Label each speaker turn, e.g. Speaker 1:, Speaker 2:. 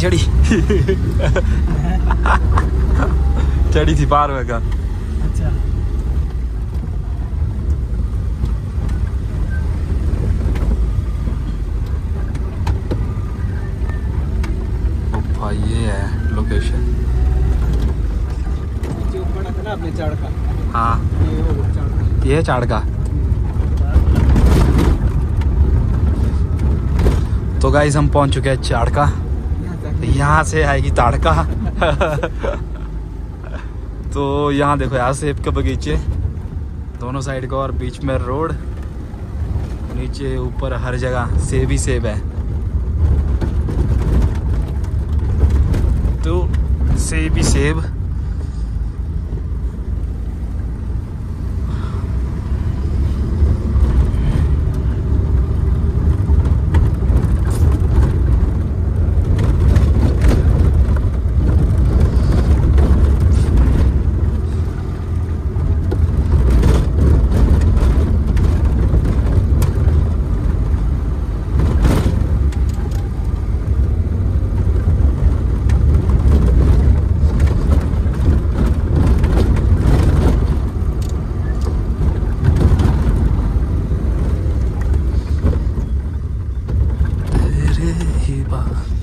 Speaker 1: चढ़ी। चढ़ी थी पार में का
Speaker 2: अच्छा।
Speaker 1: ये है लोकेशन
Speaker 2: जो बड़ा था ना अपने चढ़ का।
Speaker 1: हाँ।
Speaker 2: ये का।
Speaker 1: चाड़का तो गाइस हम पहुँच चुके हैं चाड़का
Speaker 2: यहाँ
Speaker 1: यहाँ से आएगी ताड़का। तो यहाँ देखो यहाँ सेब के बगीचे। दोनों साइड का और बीच में रोड। नीचे ऊपर हर जगह सेब ही सेब है। तो सेब ही सेब। 吧。